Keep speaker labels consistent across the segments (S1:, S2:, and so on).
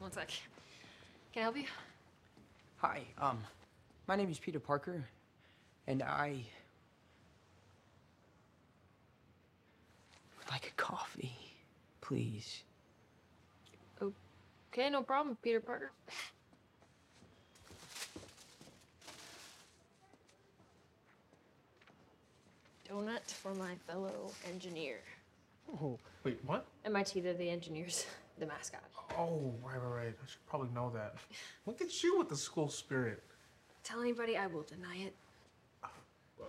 S1: One sec. Can I help you?
S2: Hi, um, my name is Peter Parker, and I would like a coffee, please.
S1: Okay, no problem, Peter Parker. Donut for my fellow engineer.
S3: Oh, wait, what?
S1: MIT, they're the engineers, the mascot.
S3: Oh, right, right, right. I should probably know that. Look at you with the school spirit.
S1: Tell anybody I will deny it.
S3: Okay.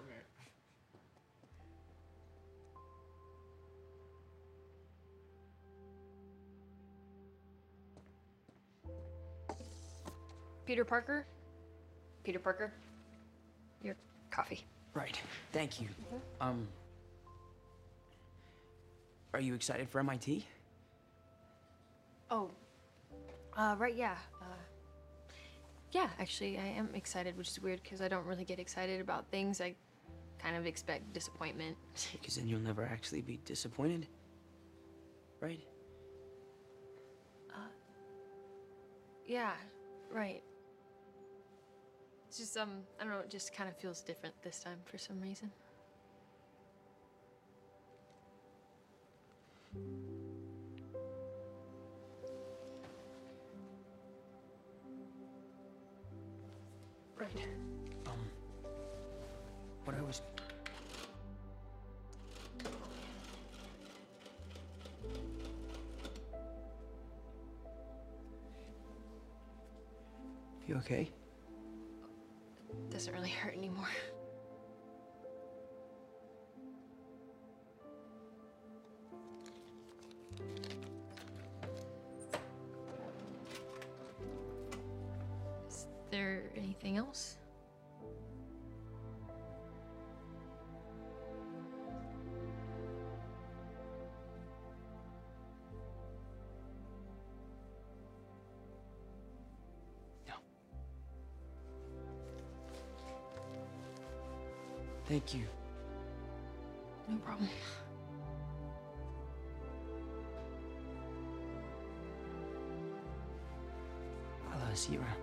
S1: Peter Parker? Peter Parker? Your coffee.
S2: Right, thank you. Um, are you excited for MIT?
S1: Oh, uh, right, yeah. Uh, yeah, actually, I am excited, which is weird because I don't really get excited about things. I kind of expect disappointment.
S2: Because then you'll never actually be disappointed, right?
S1: Yeah, right. It's just, um, I don't know, it just kind of feels different this time for some reason.
S2: Right. Um, what I was. You okay?
S1: Doesn't really hurt anymore. anything else?
S2: No. Thank you.
S1: No problem.
S2: Uh, you around.